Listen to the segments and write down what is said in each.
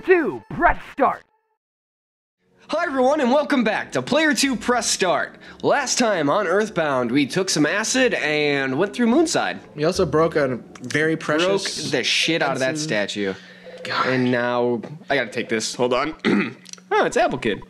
Player 2, press start. Hi everyone and welcome back to Player 2 Press Start. Last time on Earthbound we took some acid and went through Moonside. We also broke a very precious... Broke precious. the shit out of that statue. God. And now I gotta take this. Hold on. oh, it's Apple Kid.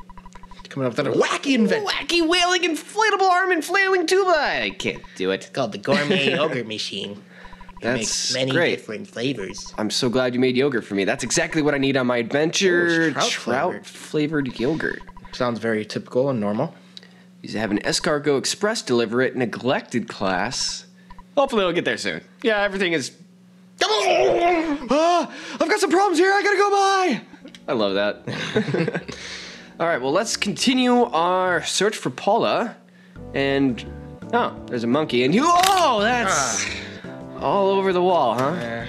coming up with a wacky invention Wacky wailing inflatable arm and flailing tuba. I can't do it. It's called the gourmet yogurt machine. That's makes many great. different flavors. I'm so glad you made yogurt for me. That's exactly what I need on my adventure. Oh, it's trout flavored yogurt. sounds very typical and normal. You have an Escargo Express deliver it neglected class. Hopefully it'll get there soon. Yeah, everything is. Ah, I've got some problems here. I gotta go by. I love that. All right, well let's continue our search for Paula, and oh, there's a monkey, and you. Oh, that's all over the wall, huh? Eh,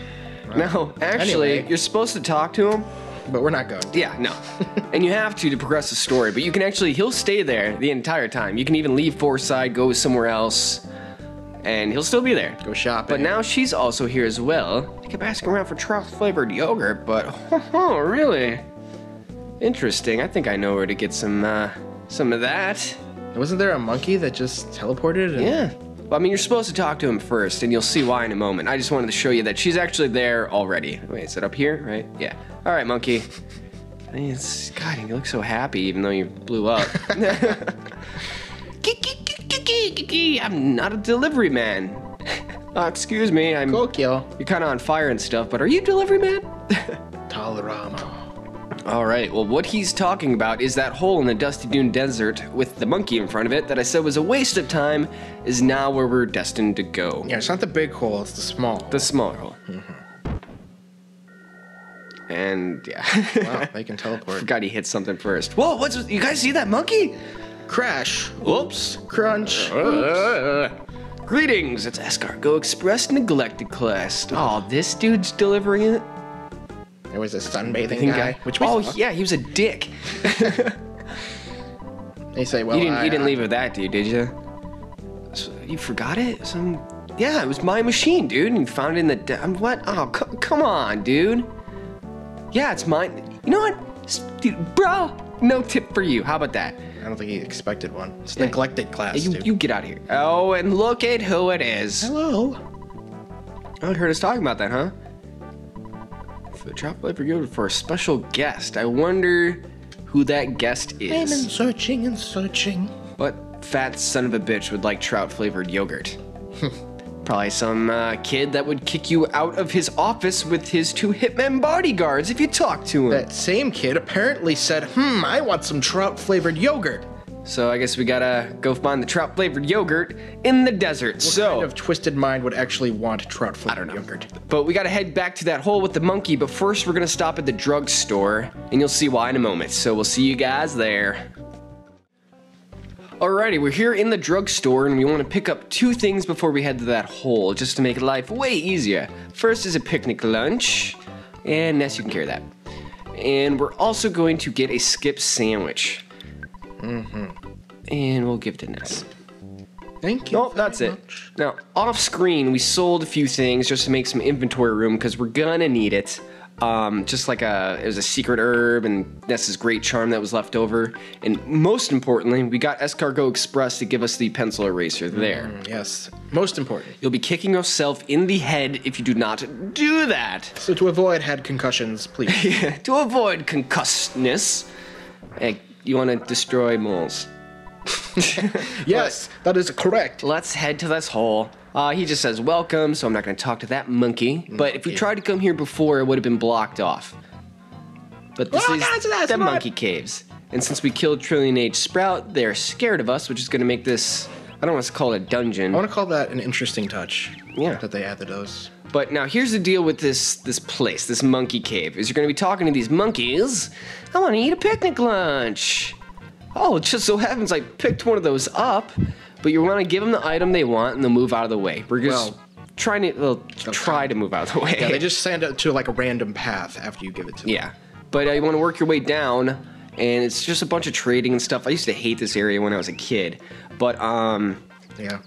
No, actually, Anyway. you're supposed to talk to him. but we're not going. Yeah, no. and you have to to progress the story, but you can actually, he'll stay there the entire time. You can even leave Fourside, go somewhere else, and he'll still be there. Go shopping. But now she's also here as well. I kept asking around for trout flavored yogurt, but oh, really? Interesting. I think I know where to get some, uh, some of that. wasn't there a monkey that just teleported? And Yeah. Well, I mean, you're supposed to talk to him first, and you'll see why in a moment. I just wanted to show you that she's actually there already. Wait, is it up here? Right? Yeah. All right, monkey. I mean, it's God. You look so happy, even though you blew up. I'm not a delivery man. Uh, excuse me. I'm. Kokyo. You're kind of on fire and stuff, but are you delivery man? Talah Rama. All right. Well, what he's talking about is that hole in the dusty dune desert with the monkey in front of it that I said was a waste of time is now where we're destined to go. Yeah, it's not the big hole, it's the small. The smaller hole. Mm-hmm. And yeah. wow, they can teleport. Forgot he hit something first. Whoa, what's you guys see that monkey? Crash. Whoops. Crunch. Greetings, it's Escargo Express Neglected Class. Oh, this dude's delivering it? There was a sunbathing Think guy, which oh, saw. yeah, he was a dick. They say, well, you didn't, I, you didn't uh, leave with that, dude, did you? So, you forgot it? Some, yeah, it was my machine, dude. And you found it in the. De- I'm what? Oh, c- come on, dude. Yeah, it's mine. You know what, dude, bro? No tip for you. How about that? I don't think he expected one. It's Yeah. neglected class. You, dude. you get out of here. Oh, and look at who it is. Hello. Oh, you heard us talking about that, huh? The trout flavor yogurt for a special guest. I wonder who that guest is. I've been searching and searching. What fat son of a bitch would like trout flavored yogurt? Probably some uh, kid that would kick you out of his office with his two hitmen bodyguards if you talk to him. That same kid apparently said, hmm, I want some trout flavored yogurt. So I guess we gotta go find the trout flavored yogurt in the desert. What so kind of twisted mind would actually want trout flavored yogurt? But we gotta head back to that hole with the monkey, but first we're gonna stop at the drugstore, and you'll see why in a moment. So we'll see you guys there. Alrighty, we're here in the drugstore, and we wanna pick up two things before we head to that hole, just to make life way easier. First is a picnic lunch, and Ness, you can carry that. And we're also going to get a skip sandwich. Mm-hmm. And we'll give it to Ness. Thank you. Nope, that's it. much. Now, off screen, we sold a few things just to make some inventory room because we're gonna need it. Um, just like a, it was a secret herb and Ness's great charm that was left over. And most importantly, we got Escargo Express to give us the pencil eraser there. Yes, most important. You'll be kicking yourself in the head if you do not do that. So to avoid head concussions, please. to avoid concussness, hey, you want to destroy moles. yes, that is correct. Let's head to this hole. Uh, he just says welcome, so I'm not going to talk to that monkey. But if we tried to come here before, it would have been blocked off. But this Oh, is that's- that's the not- monkey caves. And since we killed Trillionage Sprout, they're scared of us, which is going to make this. I don't want to call it a dungeon. I want to call that an interesting touch. Yeah. That they added those. But now here's the deal with this this place, this monkey cave, is you're gonna be talking to these monkeys. I want to eat a picnic lunch. Oh, it just so happens I picked one of those up, but you want to give them the item they want and they'll move out of the way. We're just Well- trying to well, try to move out of the way. Yeah, they just send it to like a random path after you give it to them. Yeah, but uh, you want to work your way down, and it's just a bunch of trading and stuff. I used to hate this area when I was a kid, but um. Yeah.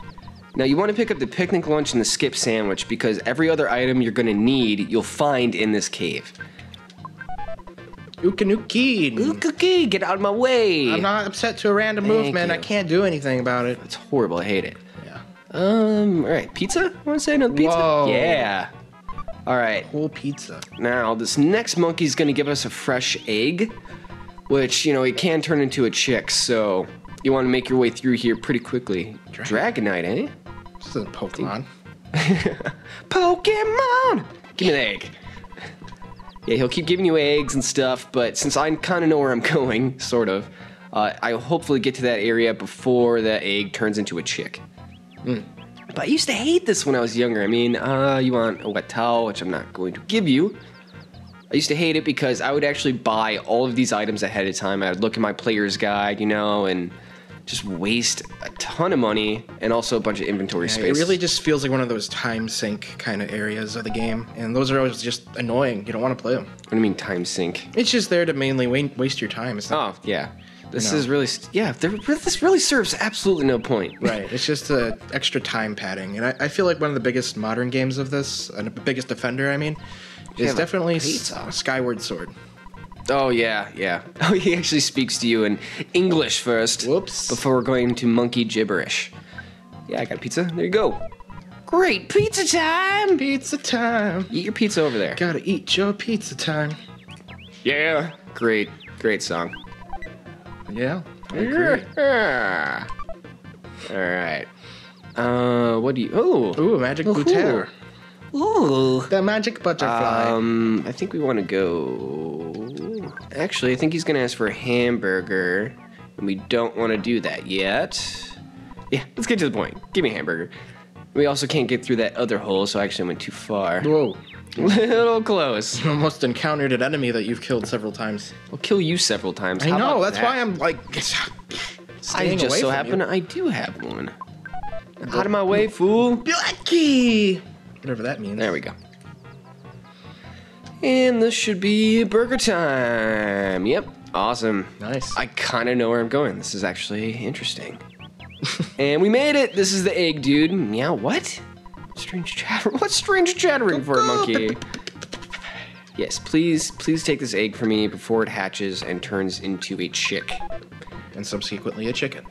Now you want to pick up the picnic lunch and the skip sandwich because every other item you're going to need you'll find in this cave. Ukanuki. Cookie, get out of my way. I'm not upset to a random move, Thank man. I can't do anything about it. It's horrible. I hate it. Yeah. Um. All right. Pizza. Want to say another pizza? Whoa. Yeah. All right. Whole pizza. Now this next monkey's gonna give us a fresh egg, which you know it can turn into a chick. So you want to make your way through here pretty quickly. Dragonite, eh? This is a Pokemon. Pokemon! Give me an egg. Yeah, he'll keep giving you eggs and stuff, but since I kind of know where I'm going, sort of, uh, I'll hopefully get to that area before that egg turns into a chick. But I used to hate this when I was younger. I mean, uh, you want a wet towel, which I'm not going to give you. I used to hate it because I would actually buy all of these items ahead of time. I would look at my player's guide, you know, and just waste a ton of money and also a bunch of inventory Yeah, space. It really just feels like one of those time sink kind of areas of the game, and those are always just annoying. You don't want to play them. What do you mean time sink? It's just there to mainly wa- waste your time. It's not Oh yeah, this No. is really yeah. This really serves absolutely no point. right. It's just uh, extra time padding, and I, I feel like one of the biggest modern games of this, and the biggest offender, I mean, is definitely Skyward Sword. Oh yeah, yeah. Oh, he actually speaks to you in English first. Whoops. Before going to monkey gibberish. Yeah, I got a pizza. There you go. Great pizza time. Pizza time. Eat your pizza over there. Gotta eat your pizza time. Yeah. Great, great song. Yeah. Yeah. All right. Uh, what do you? Oh. Ooh, magic Ooh. blue terror. Ooh. The magic butterfly. Um, I think we want to go. Actually, I think he's gonna ask for a hamburger, and we don't want to do that yet. Yeah, let's get to the point. Give me a hamburger. We also can't get through that other hole, so I actually went too far. Whoa. Little close. You almost encountered an enemy that you've killed several times. I'll kill you several times. I How know, that's that? why I'm like I just away so happen you. I do have one. Out of my way, fool. Lucky! Whatever that means. There we go. And this should be burger time. Yep, awesome. Nice. I kind of know where I'm going. This is actually interesting. and we made it. This is the egg, dude. Meow. what? Strange chatter. What's strange chattering for a monkey? Yes, please, please take this egg for me before it hatches and turns into a chick. and subsequently a chicken.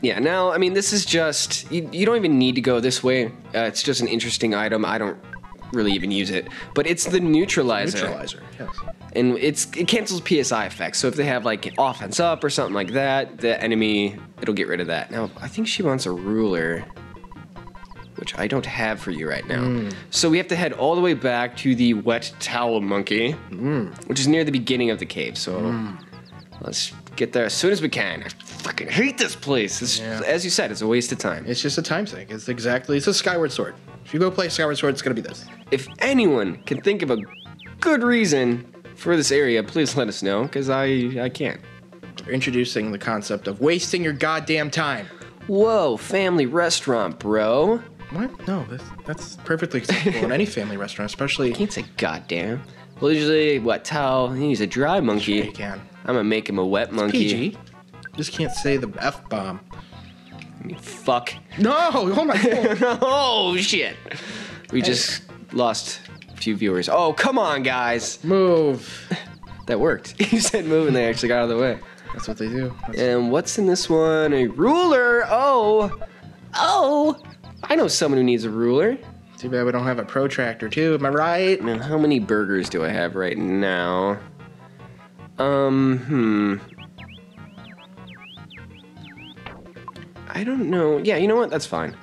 Yeah, now, I mean, this is just, you, you don't even need to go this way. Uh, it's just an interesting item. I don't really even use it. But it's the neutralizer. Neutralizer, yes. And it's it cancels PSI effects. So if they have like offense up or something like that, the enemy, it'll get rid of that. Now, I think she wants a ruler, which I don't have for you right now. Hmm. So we have to head all the way back to the wet towel monkey, hmm. which is near the beginning of the cave. So hmm. let's get there as soon as we can. I fucking hate this place. It's, Yeah. As you said, it's a waste of time. It's just a time sink. It's exactly, it's a Skyward Sword. If you go play Skyward Sword, it's gonna be this. If anyone can think of a good reason for this area, please let us know, because I, I can't. They're introducing the concept of wasting your goddamn time. Whoa, family restaurant, bro. What? No, that's, that's perfectly acceptable in any family restaurant, especially. Can't say goddamn. Well, usually, what, towel? He's a dry monkey. You can. I'm gonna make him a wet monkey. PG. Just can't say the F bomb. Fuck. No! Oh my god! oh, shit. We just lost a few viewers. Oh, come on, guys. Move! That worked. you said move and they actually got out of the way. That's what they do. That's- And what's in this one? A ruler. Oh. Oh. I know someone who needs a ruler. Too bad we don't have a protractor too. Am I right? Now, how many burgers do I have right now? Um, hmm. I don't know. Yeah, you know what? That's fine.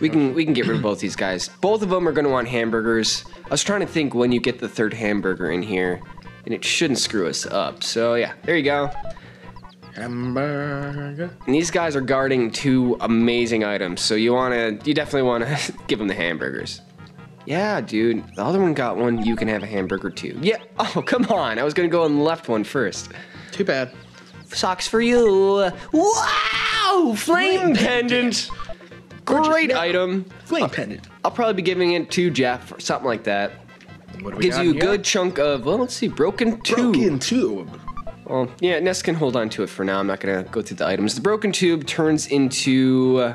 We can we can get rid of both these guys. Both of them are going to want hamburgers. I was trying to think when you get the third hamburger in here, and it shouldn't screw us up. So yeah, there you go. Hamburger. And these guys are guarding two amazing items, so you wanna, you definitely wanna give them the hamburgers. Yeah, dude. The other one got one. You can have a hamburger too. Yeah. Oh, come on. I was gonna go on the left one first. Too bad. Socks for you. Wow! Flame Flame pendant. Great Yeah. item. Flame pendant. I'll probably be giving it to Jeff or something like that. What do we Gives you a good chunk of. Well, let's see. Broken tube. broken tube. Well, yeah, Ness can hold on to it for now. I'm not gonna go through the items. The broken tube turns into uh,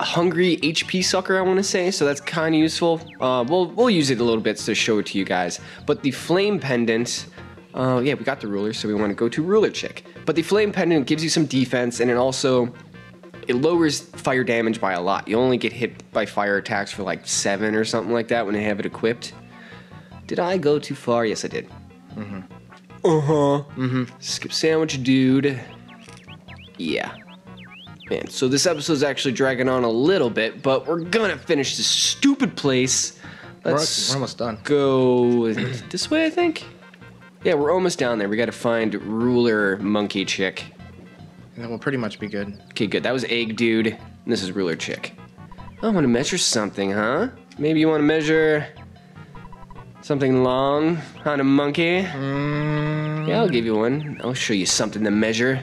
a hungry HP sucker, I want to say, so that's kind of useful. Uh, we'll we'll use it a little bit to show it to you guys. But the flame pendant Oh yeah, we got the ruler, so we want to go to ruler chick. But the flame pendant gives you some defense, and it also it lowers fire damage by a lot. You only get hit by fire attacks for like seven or something like that when you have it equipped. Did I go too far? Yes, I did. Mm-hmm. Uh huh. Mm-hmm. Skip sandwich, dude. Yeah. Man, so this episode's actually dragging on a little bit, but we're gonna finish this stupid place. We're, Let's we're almost done. go this way, I think. Yeah, we're almost down there. We gotta find ruler monkey chick. And that will pretty much be good. Okay, good. That was egg dude. And this is ruler chick. I want to measure something, huh? Maybe you want to measure something long on a monkey? Mm, Yeah, I'll give you one. I'll show you something to measure.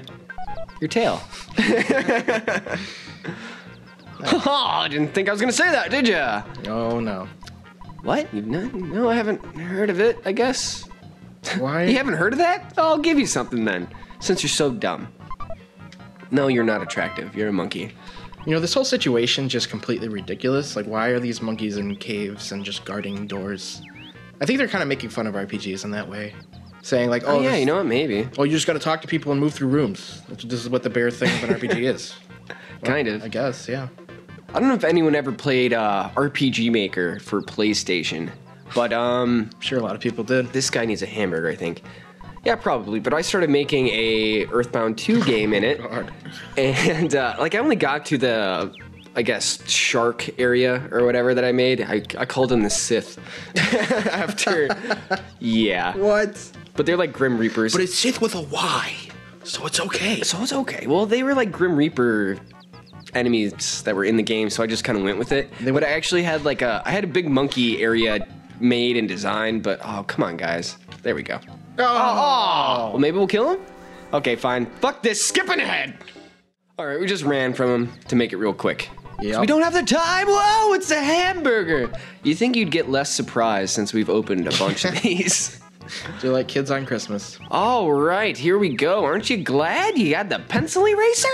Your tail. oh, didn't think I was gonna say that, did ya? oh no. What? You've not? No, I haven't heard of it. I guess. Why? You haven't heard of that? I'll give you something then, since you're so dumb. No, you're not attractive. You're a monkey. You know, this whole situation just completely ridiculous. Like, why are these monkeys in caves and just guarding doors? I think they're kind of making fun of RPGs in that way, saying like, "Oh, Oh, yeah, this- you know what? Maybe. oh, you just got to talk to people and move through rooms." This is what the bare thing of an RPG is. Kind of. I guess, yeah. I don't know if anyone ever played uh, RPG Maker for PlayStation, but um, I'm sure a lot of people did. this guy needs a hamburger, I think. Yeah, probably. But I started making a Earthbound 2 game in it, God. and uh, like I only got to the, I guess, shark area or whatever that I made. I, I called him the Sith after. yeah, What? but they're like Grim Reapers. But it's Sith with a Y, so it's okay. So it's okay. Well, they were like Grim Reaper enemies that were in the game, so I just kind of went with it. but I actually had like a, I had a big monkey area made and designed, but oh, come on, guys. There we go. Oh. Oh, Well, maybe we'll kill him? Okay, fine. Fuck this, skipping ahead! Alright, we just ran from him to make it real quick. Yep. We don't have the time! Whoa, it's a hamburger! You think you'd get less surprised since we've opened a bunch of these. do like kids on Christmas? Alright, here we go. Aren't you glad you got the pencil eraser?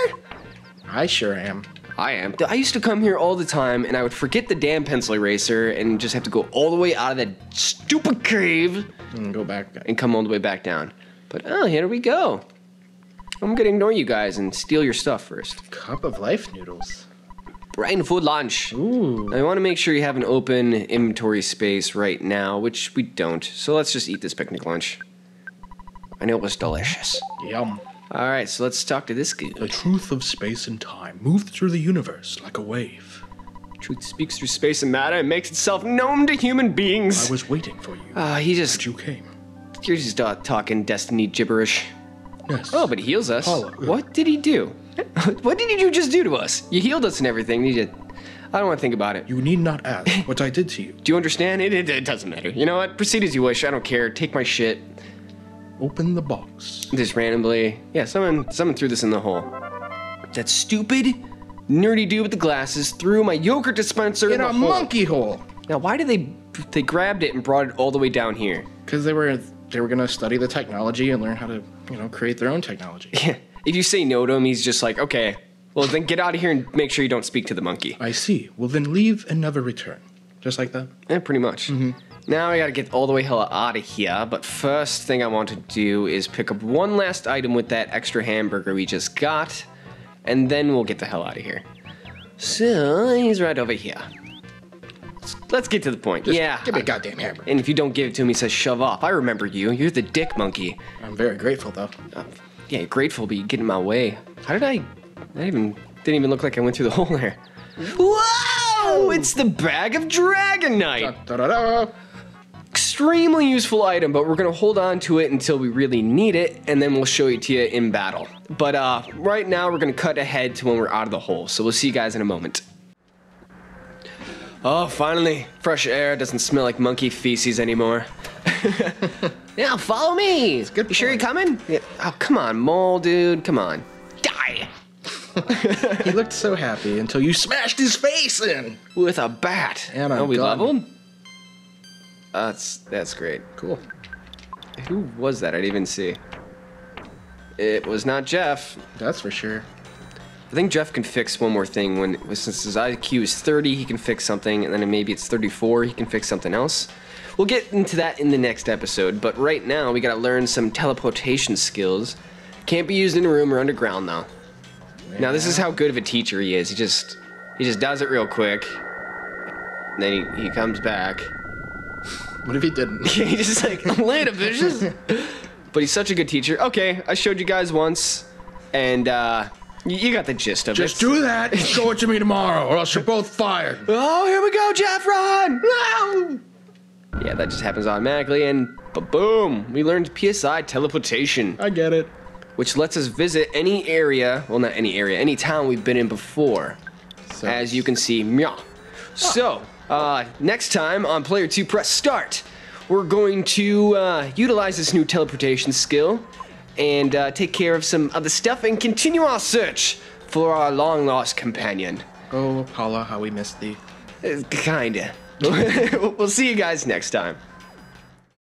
I sure am. I am. I used to come here all the time and I would forget the damn pencil eraser and just have to go all the way out of that stupid cave And go back. and come all the way back down. But oh, here we go. I'm gonna ignore you guys and steal your stuff first. Cup of life noodles. Brain food lunch. Ooh. I want to make sure you have an open inventory space right now, which we don't. So let's just eat this picnic lunch. I know it was delicious. Yum. All right, so let's talk to this. The truth of space and time moved through the universe like a wave. Truth speaks through space and matter and makes itself known to human beings. I was waiting for you. Ah, he just but you came. You're just uh, talking destiny gibberish. Yes. Oh, but he heals us. Hollow. What did he do? what did you just do to us? You healed us and everything. You just, I don't want to think about it. You need not ask what I did to you. Do you understand? It, it, it doesn't matter. You know what? Proceed as you wish. I don't care. Take my shit. Open the box. Just randomly. Yeah, someone someone threw this in the hole. That stupid, nerdy dude with the glasses threw my yogurt dispenser in, In a hole. monkey hole. Now, why did they they grabbed it and brought it all the way down here? Because they were they were gonna study the technology and learn how to you know create their own technology. if you say no to him, he's just like, okay, well then get out of here and make sure you don't speak to the monkey. I see. Well then leave and never return. Just like that. Yeah, pretty much. Now I gotta get all the way hella out of here, but first thing I want to do is pick up one last item with that extra hamburger we just got, and then we'll get the hell out of here. So he's right over here. Let's- get to the point. Just yeah. Give me a goddamn hammer. and if you don't give it to him, he says, shove off. I remember you. You're the dick monkey. I'm very grateful though. Uh, yeah, you're grateful, but you get in my way. How did I? That even didn't even look like I went through the hole there. Whoa! It's the bag of Dragonite. Da-da-da. Extremely useful item, but we're gonna hold on to it until we really need it, and then we'll show it to you in battle. But uh, right now, we're gonna cut ahead to when we're out of the hole. So we'll see you guys in a moment. Oh, finally, fresh air doesn't smell like monkey feces anymore. now follow me. good You sure you're coming? Yeah. Oh, come on, mole dude. Come on. Die He looked so happy until you smashed his face in. with a bat. And I'm oh, we gone. leveled. That's that's great. Cool. Who was that? I didn't even see. It was not Jeff. That's for sure. I think Jeff can fix one more thing when since his IQ is 30, he can fix something, and then maybe it's 34, he can fix something else. We'll get into that in the next episode, but right now we gotta learn some teleportation skills. Can't be used in a room or underground though. Now this is how good of a teacher he is. He just he just does it real quick. And Then he, he comes back. What if he didn't? he just like later bitches. but he's such a good teacher. Okay, I showed you guys once, and uh, you got the gist of Just it. Just do that and show it to me tomorrow, or else you're both fired. Oh, here we go, Jeff, run! No! Yeah, that just happens automatically, and boom, we learned PSI teleportation, I get it. which lets us visit any area, well, not any area, any town we've been in before. So, As you can see, meow. So, uh, next time on Player 2 Press Start, we're going to uh, utilize this new teleportation skill and uh, take care of some other stuff and continue our search for our long lost companion. oh, Paula, how we missed thee. Uh, kinda. we'll see you guys next time.